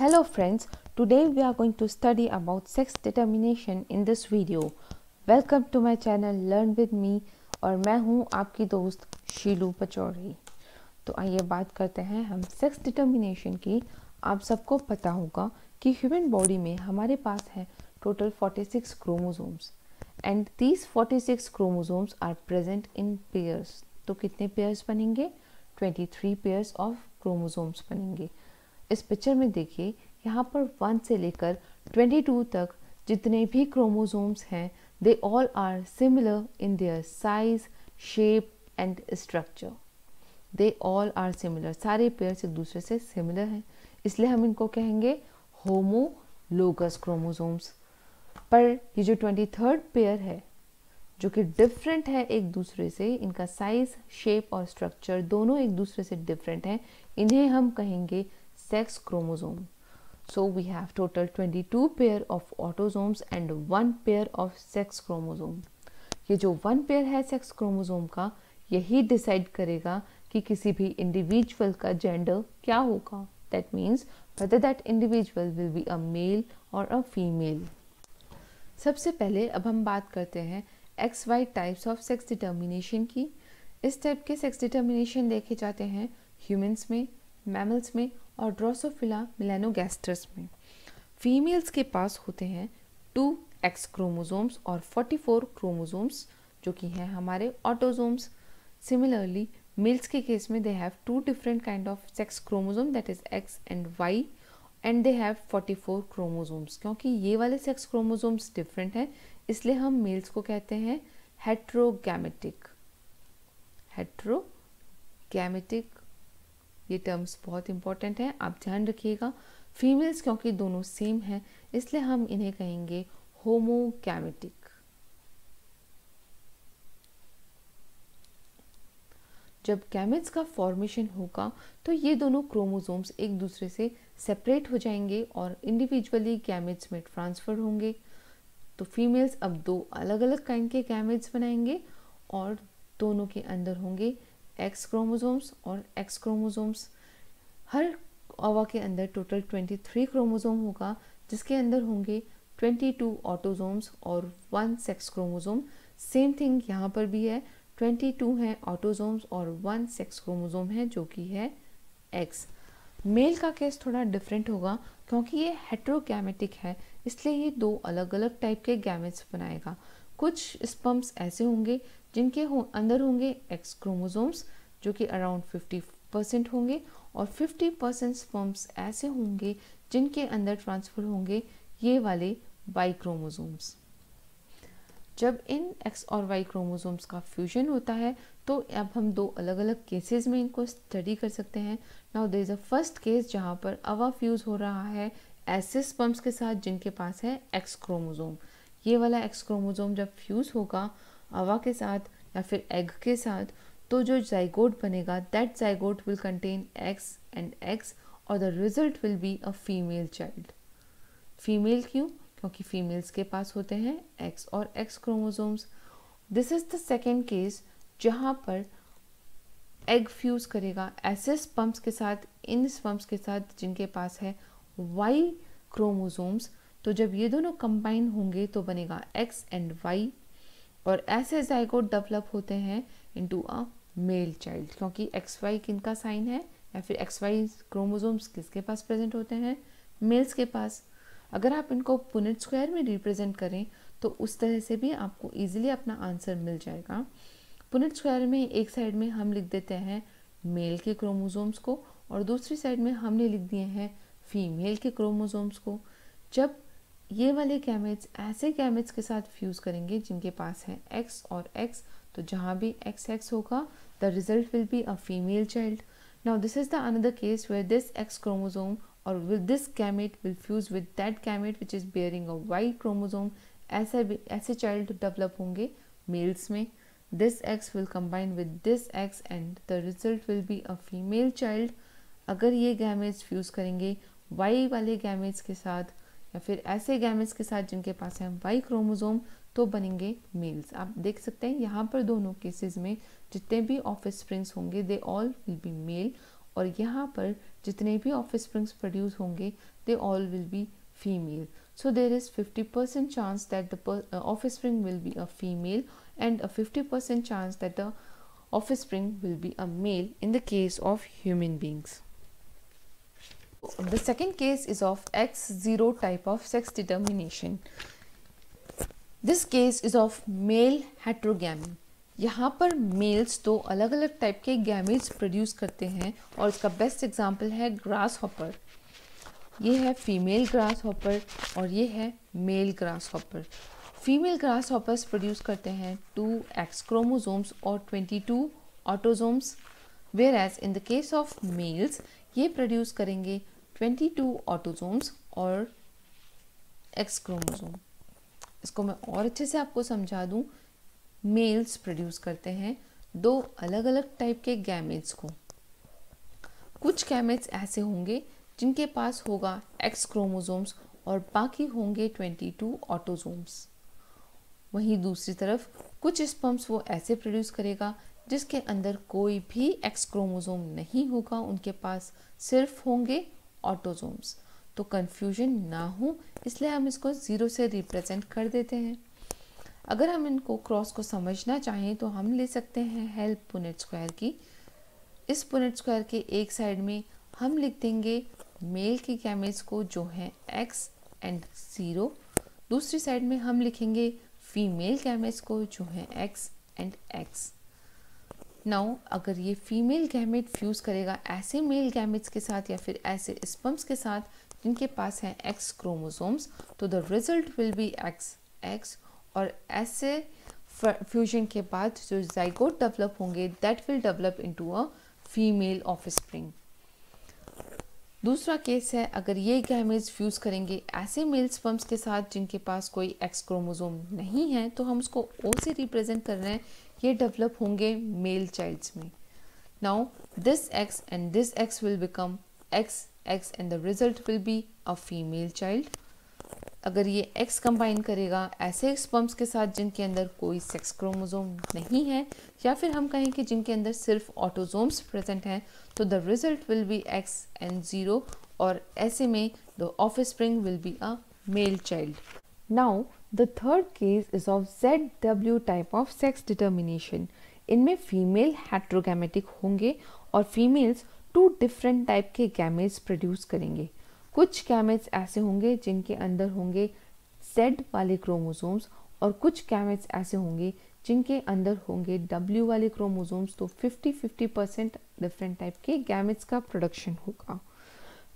Hello friends, today we are going to study about sex determination in this video. Welcome to my channel Learn with me और मैं हूँ आपकी दोस्त शीलू पचौड़ी तो आइए बात करते हैं हम सेक्स डिटर्मिनेशन की। आप सबको पता होगा कि ह्यूमन बॉडी में हमारे पास है total 46 chromosomes and these 46 chromosomes are present in pairs तो कितने पेयर्स बनेंगे? 23 पेयर्स ऑफ़ क्रोमोसोम्स बनेंगे। इस पिक्चर में देखिए, यहाँ पर वन से लेकर ट्वेंटी टू तक जितने भी क्रोमोसोम्स हैं they all are similar in their size shape and structure they all are similar सारे पेयर्स एक दूसरे से सिमिलर हैं। इसलिए हम इनको कहेंगे होमोलोगस क्रोमोसोम्स पर ये जो ट्वेंटी थर्ड पेयर है, जो कि डिफरेंट है एक दूसरे से, इनका साइज़ शेप और स्ट्रक्चर दोनों एक दूसरे से डिफरेंट हैं, इन्हें हम कहेंगे sex chromosome. So, we have total 22 pair of autosomes and one pair of sex chromosome. ये जो वन पेयर है सेक्स क्रोमोसोम का, यही डिसाइड करेगा कि किसी भी इंडिविजुअल का जेंडर क्या होगा that means whether that individual will be a male or a female सबसे पहले अब हम बात करते हैं X Y types of sex determination की इस टाइप के सेक्स डिटर्मिनेशन देखे जाते हैं ह्यूमंस में मैमल्स में और ड्रोसोफिला मिलेनोगैस्टर्स में। फीमेल्स के पास होते हैं टू एक्स क्रोमोसोम्स और 44 क्रोमोसोम्स जो कि हैं हमारे ऑटोजोम्स सिमिलरली मेल्स के केस में they have two different kind of sex chromosome that is X and Y and they have 44 chromosomes क्योंकि ये वाले सेक्स क्रोमोसोम्स डिफरेंट हैं, इसलिए हम मेल्स को कहते हैं हेट्रोगैमेटिक हेट्रोगैमेटिक ये टर्म्स बहुत इंपॉर्टेंट हैं, आप ध्यान रखिएगा। फीमेल्स क्योंकि दोनों सेम हैं, इसलिए हम इन्हें कहेंगे होमोगैमेटिक जब गैमेट्स का फॉर्मेशन होगा तो ये दोनों क्रोमोसोम्स एक दूसरे से सेपरेट हो जाएँगे और इंडिविजुअली गैमेट्स में ट्रांसफ़र होंगे। तो फीमेल्स अब दो अलग अलग काइंड के गैमेट्स बनाएँगे और दोनों के अंदर होंगे एक्स क्रोमोसोम्स और एक्स क्रोमोसोम्स हर ओवा के अंदर टोटल 23 क्रोमोसोम होगा, जिसके अंदर होंगे 22 ऑटोजोम्स और one sex chromosome same thing यहाँ पर भी है 22 हैं ऑटोजोम्स और वन सेक्स क्रोमोसोम है, जो कि है एक्स मेल का केस थोड़ा डिफरेंट होगा, क्योंकि ये हेट्रोगैमेटिक है, इसलिए ये दो अलग अलग टाइप के गैमेट्स बनाएगा। कुछ स्पम्स ऐसे होंगे जिनके हो, अंदर होंगे एक्स क्रोमोसोम्स जो कि अराउंड 50 परसेंट होंगे और 50 परसेंट स्पर्म्स ऐसे होंगे जिनके अंदर ट्रांसफ़र होंगे ये वाले वाई क्रोमोसोम्स जब इन एक्स और वाई क्रोमोसोम्स का फ्यूजन होता है तो अब हम दो अलग अलग केसेस में इनको स्टडी कर सकते हैं. Now there is a first case जहाँ पर अवा फ्यूज हो रहा है ऐसे स्पम्स के साथ जिनके पास है एक्स क्रोमोसोम ये वाला एक्स क्रोमोज़ोम जब फ्यूज़ होगा, अवा के साथ या फिर एग के साथ तो जो जाइगोट बनेगा that zygote will contain X and X और the result will be a female child female क्यों? क्योंकि फीमेल्स के पास होते हैं एक्स और X chromosomes this is the second case जहाँ पर एग फ्यूज करेगा. ऐसे स्पम्प्स के साथ इन स्पम्प्स के साथ जिनके पास है वाई क्रोमोसोम्स तो जब ये दोनों कंबाइन होंगे तो बनेगा एक्स एंड वाई और ऐसे जाइगोट डेवलप होते हैं इनटू अ मेल चाइल्ड क्योंकि एक्स वाई किन का साइन है या फिर एक्स वाई क्रोमोजोम्स किसके पास प्रेजेंट होते हैं? मेल्स के पास। अगर आप इनको पुनेट स्क्वायर में रिप्रेजेंट करें तो उस तरह से भी आपको इजीली अपना आंसर मिल जाएगा। पुनेट स्क्वायर में एक साइड में हम लिख देते हैं मेल के क्रोमोजोम्स को और दूसरी साइड में हमने लिख दिए हैं फीमेल के क्रोमोजोम्स को। जब ये वाले गैमेट्स ऐसे गैमेट्स के साथ फ्यूज करेंगे जिनके पास है एक्स और एक्स तो जहाँ भी एक्स एक्स होगा the result will be a female child now this is the another case where this X chromosome और will this gamete will fuse with that gamete which is bearing a Y chromosome ऐसे ऐसे child develop होंगे males में. This X will combine with this X and the result will be a female child अगर ये gametes fuse करेंगे Y वाले gametes के साथ या फिर ऐसे गैमेट्स के साथ जिनके पास है वाई क्रोमोजोम तो बनेंगे मेल्स आप देख सकते हैं यहाँ पर दोनों केसेस में जितने भी ऑफ़िस स्प्रिंग्स होंगे they all will be male और यहाँ पर जितने भी ऑफ़िस स्प्रिंग्स प्रोड्यूस होंगे they all will be female so there is 50% chance that the uh, offspring will be a female and a 50% chance that the offspring will be a male in the case of human beings the second case is of X0 type of sex determination. This case is of male heterogamy. यहाँ पर mails दो अलग अलग type के gametes produce करते हैं और इसका बेस्ट एग्जांपल है ग्रास हॉपर ये है फीमेल ग्रास हॉपर और ये है male grasshopper female grasshoppers produce करते हैं टू एक्स क्रोमोजोम्स और twenty two autosomes whereas in the case of males ये प्रोड्यूस करेंगे 22 ऑटोजोम्स और एक्स क्रोमोजोम इसको मैं और अच्छे से आपको समझा दूँ। मेल्स प्रोड्यूस करते हैं दो अलग अलग टाइप के गैमेट्स को। कुछ गैमेट्स ऐसे होंगे जिनके पास होगा एक्स क्रोमोजोम्स और बाकी होंगे 22 ऑटोजोम्स वहीं दूसरी तरफ़ कुछ स्पम्स वो ऐसे प्रोड्यूस करेगा जिसके अंदर कोई भी एक्स क्रोमोजोम नहीं होगा, उनके पास सिर्फ़ होंगे ऑटोजोम्स तो कंफ्यूजन ना हो, इसलिए हम इसको ज़ीरो से रिप्रेजेंट कर देते हैं। अगर हम इनको क्रॉस को समझना चाहें तो हम ले सकते हैं हेल्प पुनेट स्क्वायर की। इस पुनेट स्क्वायर के एक साइड में हम लिख देंगे मेल की कैमेज को जो है एक्स एंड ज़ीरो दूसरी साइड में हम लिखेंगे फीमेल कैमेज को जो है एक्स एंड एक्स नाउ अगर ये फीमेल गैमेट फ्यूज़ करेगा ऐसे मेल गैमेट्स के साथ या फिर ऐसे स्पम्स के साथ, जिनके पास हैं एक्स क्रोमोसोम्स तो the result will be X X और ऐसे फ्यूजन के बाद जो जाइगोट डेवलप होंगे that will develop into a female offspring दूसरा केस है, अगर ये गैमेज फ्यूज करेंगे ऐसे मेल स्पम्स के साथ, जिनके पास कोई एक्स क्रोमोजोम नहीं है तो हम उसको ओ से रिप्रेजेंट कर रहे हैं ये डेवलप होंगे मेल चाइल्ड्स में। Now this X and this X will become X X and the result will be a female child अगर ये एक्स कंबाइन करेगा, ऐसे स्पम्स के साथ जिनके अंदर कोई सेक्स क्रोमोजोम नहीं है, या फिर हम कहें कि जिनके अंदर सिर्फ़ ऑटोजोम्स प्रेजेंट हैं तो the result will be X and zero और ऐसे में the offspring will be a male child now third case is of Z W type of sex determination इनमें फीमेल हेट्रोगैमेटिक होंगे और फीमेल्स टू डिफरेंट टाइप के gametes produce करेंगे। कुछ gametes ऐसे होंगे जिनके अंदर होंगे जेड वाले क्रोमोसोम्स और कुछ गैमेट्स ऐसे होंगे जिनके अंदर होंगे डब्ल्यू वाले क्रोमोसोम्स तो 50-50 परसेंट डिफरेंट टाइप के गैमेट्स का प्रोडक्शन होगा।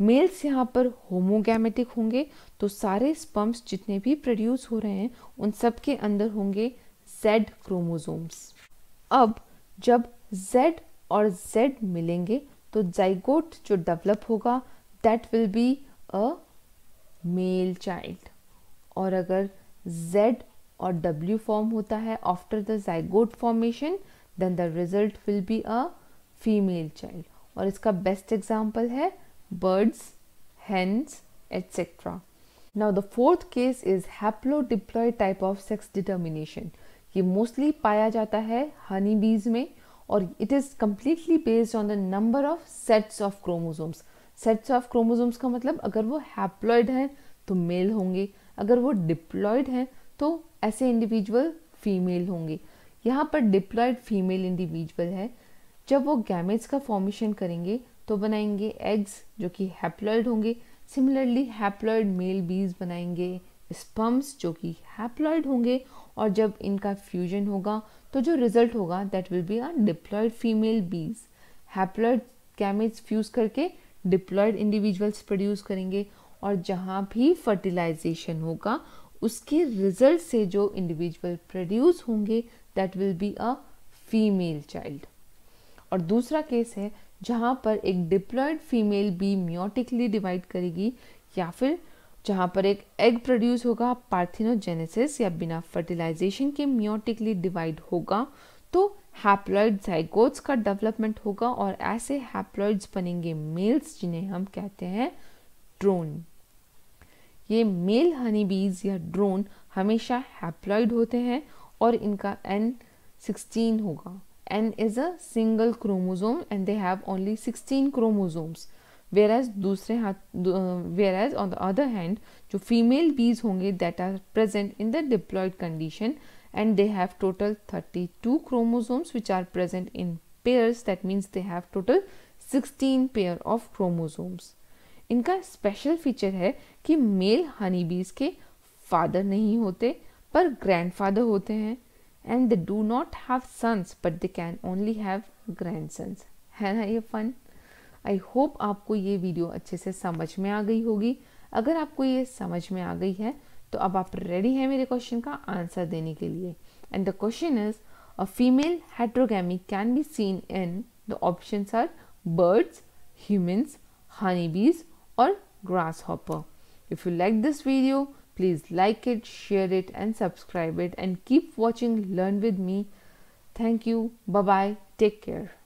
मेल्स यहाँ पर होमोगैमेटिक होंगे तो सारे स्पम्स जितने भी प्रोड्यूस हो रहे हैं, उन सब के अंदर होंगे जेड क्रोमोसोम्स अब जब जेड और जेड मिलेंगे तो जाइगोट जो डेवलप होगा that will be a male child और अगर जेड और डब्ल्यू फॉर्म होता है after the zygote formation then the result will be a female child और इसका बेस्ट एग्ज़ाम्पल है birds, hens, etc. Now the fourth case is haplodiploid type of sex determination. ये mostly पाया जाता है हनी बीज में और it is completely based on the number of sets of chromosomes sets of chromosomes का मतलब अगर वो हैप्लॉइड हैं तो मेल होंगे अगर वो डिप्लॉयड हैं तो ऐसे इंडिविजुअल फीमेल होंगे यहाँ पर डिप्लॉयड फीमेल इंडिविजुअल है जब वो गैमेट्स का फॉर्मेशन करेंगे तो बनाएँगे एग्स जो कि हैप्लॉइड होंगे। सिमिलरली हैप्लॉयड मेल बीज बनाएँगे स्पम्स जो कि हैप्लॉइड होंगे। और जब इनका फ्यूजन होगा तो जो रिज़ल्ट होगा that will be a diploid female bees haploid gametes fuse करके डिप्लॉयड इंडिविजुअल्स प्रोड्यूस करेंगे। और जहाँ भी फर्टिलाइजेशन होगा, उसके रिज़ल्ट से जो इंडिविजुअल प्रोड्यूस होंगे that will be a female child और दूसरा केस है जहाँ पर एक diploid female be meiotically divide करेगी, या फिर जहाँ पर एक एग प्रोड्यूस होगा पार्थिनोजेनेसिस या बिना फर्टिलाइजेशन के म्योटिकली डिवाइड होगा तो हैप्लॉइड जाइगोट्स का डेवलपमेंट होगा और ऐसे हैप्लॉइड्स बनेंगे मेल्स जिन्हें हम कहते हैं ड्रोन ये मेल हनी बीज या ड्रोन हमेशा हैप्लॉइड होते हैं और इनका एन सिक्सटीन होगा। N is a single chromosome and they have only sixteen chromosomes whereas दूसरे हाथ whereas on the other hand जो फीमेल बीज होंगे that are present in the diploid condition and they have total thirty two chromosomes which are present in pairs that means they have total sixteen pair of chromosomes इनका special feature है कि mail Honey बीज के father नहीं होते, पर grand father होते हैं। And they do not have sons but they can only have grandsons है ना ये फन आई होप आपको ये वीडियो अच्छे से समझ में आ गई होगी। अगर आपको ये समझ में आ गई है तो अब आप रेडी हैं मेरे क्वेश्चन का आंसर देने के लिए। And the question is a female heterogamy can be seen in the option are birds humans honeybees or grasshopper. If you like this video, please like it, share it and subscribe it and keep watching Learn with me. Thank you. Bye bye. Take care.